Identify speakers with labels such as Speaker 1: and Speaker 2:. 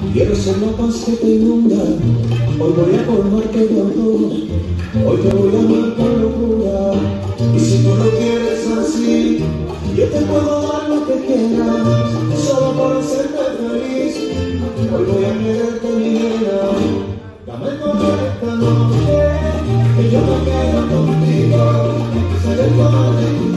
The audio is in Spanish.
Speaker 1: Quiero ser la paz que te inunda, hoy voy a colmarte tu amor, hoy te voy a amar con locura. Y si tú lo quieres así, yo te puedo dar lo que quieras, solo por hacerte feliz. Hoy voy a quererte mi vida, dame color esta noche, que yo me quedo contigo, seré tu